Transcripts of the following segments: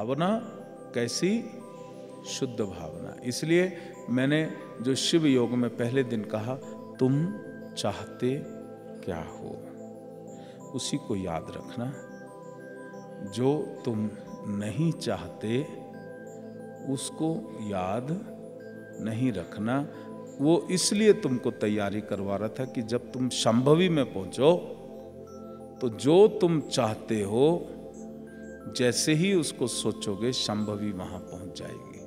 भावना कैसी? शुद्ध भावना। इसलिए मैंने जो शिव योग में पहले दिन कहा, तुम चाहते क्या हो? उसी को याद रखना। जो तुम नहीं चाहते, उसको याद नहीं रखना। वो इसलिए तुमको तैयारी करवा रहा था कि जब तुम संभवी में पहुंचो तो जो तुम चाहते हो जैसे ही उसको सोचोगे संभवी वहाँ पहुँच जाएगी।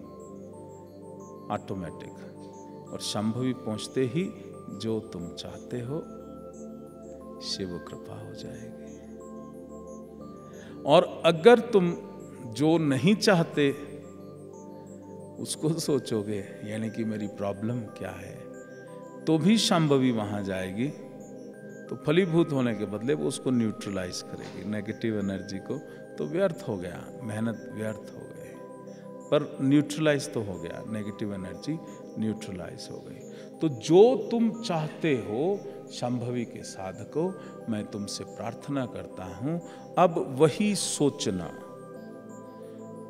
ऑटोमेटिक और संभवी पहुँचते ही जो तुम चाहते हो, शिव कृपा हो जाएगी। और अगर तुम जो नहीं चाहते, उसको सोचोगे, यानी कि मेरी प्रॉब्लम क्या है तो भी संभवी वहाँ जाएगी। तो फलीभूत होने के बदले वो उसको न्यूट्रलाइज करेगी नेगेटिव एनर्जी को। तो व्यर्थ हो गया, मेहनत व्यर्थ हो गई। पर न्यूट्रलाइज तो हो गया नेगेटिव एनर्जी न्यूट्रलाइज हो गई। तो जो तुम चाहते हो संभवी के साधको, मैं तुमसे प्रार्थना करता हूँ, अब वही सोचना,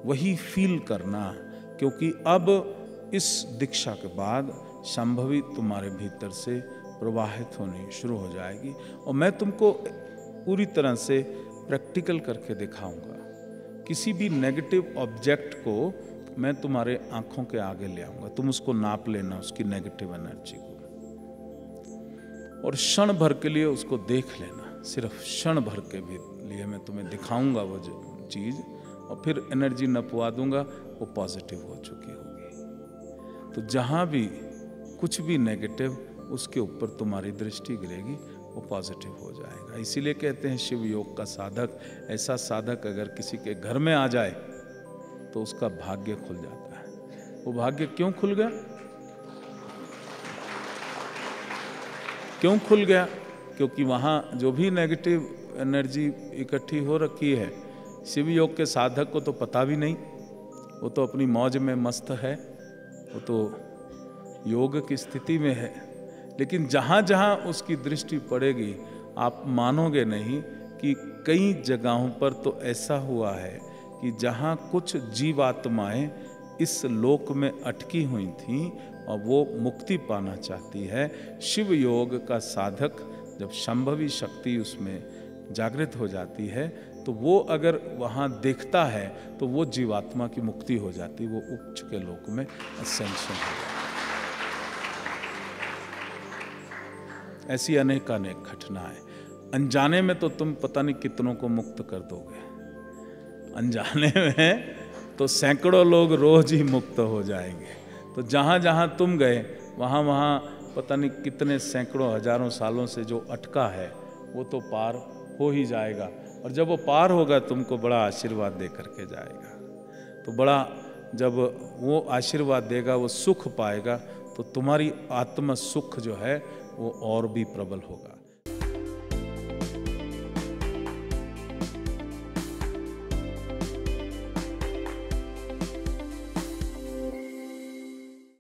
वही फील करना, क्योंकि अब इस दीक्षा के बाद संभवी तुम्हारे भीतर से प्रवाहित होनी शुरू हो जाएगी और मैं तुमको पूरी तरह से प्रैक्टिकल करके दिखाऊँगा। किसी भी नेगेटिव ऑब्जेक्ट को मैं तुम्हारे आँखों के आगे ले आऊँगा। तुम उसको नाप लेना, उसकी नेगेटिव एनर्जी को। और क्षण भर के लिए उसको देख लेना। सिर्फ़ क्षण भर के भी लिए मैं तुम्हें दिखाऊँगा वो चीज़ और फिर एनर्जी नपवा दूँगा, वो पॉजिटिव हो चुकी होगी। तो जहाँ भी कुछ भी नेगेटिव उसके ऊपर तुम्हारी दृष्टि गिरेगी, वो पॉजिटिव हो जाएगा। इसीलिए कहते हैं शिव योग का साधक, ऐसा साधक अगर किसी के घर में आ जाए तो उसका भाग्य खुल जाता है। वो भाग्य क्यों खुल गया? क्यों खुल गया? क्योंकि वहाँ जो भी नेगेटिव एनर्जी इकट्ठी हो रखी है, शिव योग के साधक को तो पता भी नहीं। वो तो अपनी मौज में मस्त है, वो तो योग की स्थिति में है। लेकिन जहाँ जहाँ उसकी दृष्टि पड़ेगी, आप मानोगे नहीं कि कई जगहों पर तो ऐसा हुआ है कि जहाँ कुछ जीवात्माएँ इस लोक में अटकी हुई थीं और वो मुक्ति पाना चाहती है। शिव योग का साधक जब संभवी शक्ति उसमें जागृत हो जाती है तो वो अगर वहाँ देखता है तो वो जीवात्मा की मुक्ति हो जाती, वो उच्च के लोक में असेंशन हो जाती। ऐसी अनेक अनेक घटनाएँ। अनजाने में तो तुम पता नहीं कितनों को मुक्त कर दोगे। अनजाने में तो सैकड़ों लोग रोज ही मुक्त हो जाएँगे। तो जहाँ जहाँ तुम गए, वहाँ वहाँ पता नहीं कितने सैकड़ों, हज़ारों सालों से जो अटका है, वो तो पार हो ही जाएगा। और जब वो पार होगा, तुमको बड़ा आशीर्वाद दे करके जाएगा। तो बड़ा जब वो आशीर्वाद देगा, वो सुख पाएगा तो तुम्हारी आत्म सुख जो है वो और भी प्रबल होगा।